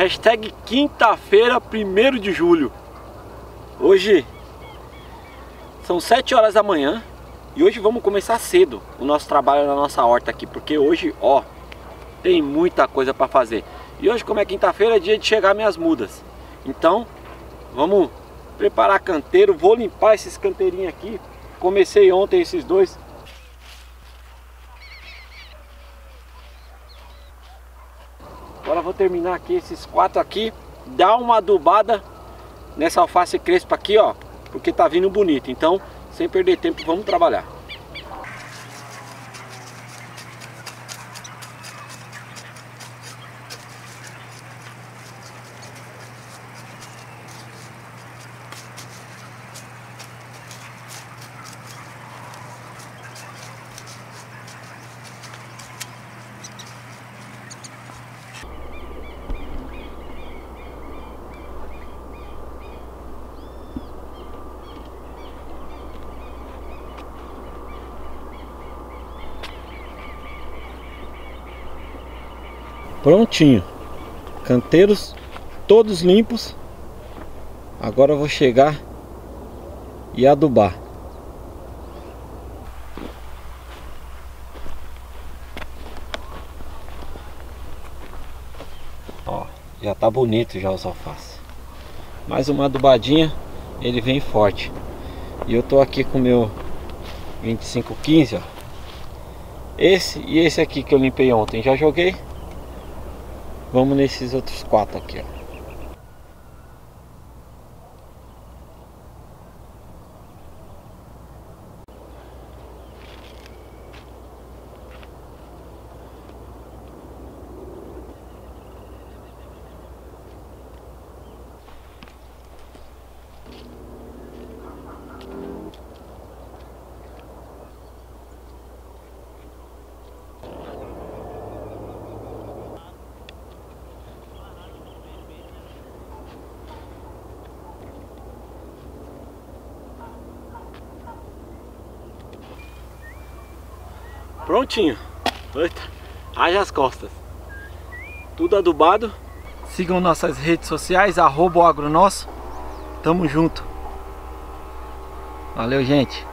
Hashtag quinta-feira, 1 de julho. Hoje são 7 horas da manhã e hoje vamos começar cedo o nosso trabalho na nossa horta aqui, porque hoje, ó, tem muita coisa para fazer. E hoje, como é quinta-feira, é dia de chegar minhas mudas. Então, vamos preparar canteiro, vou limpar esses canteirinhos aqui. Comecei ontem esses dois, Agora vou terminar aqui esses quatro aqui. Dar uma adubada nessa alface crespa aqui, ó. Porque tá vindo bonito. Então, sem perder tempo, vamos trabalhar. Prontinho. Canteiros todos limpos. Agora eu vou chegar e adubar. Ó, já tá bonito já os alfaces. Mais uma adubadinha, ele vem forte. E eu tô aqui com o meu 2515, ó. Esse e esse aqui que eu limpei ontem, já joguei. Vamos nesses outros quatro aqui, ó. Prontinho. Eita, haja as costas. Tudo adubado. Sigam nossas redes sociais, arroba o. Tamo junto. Valeu, gente.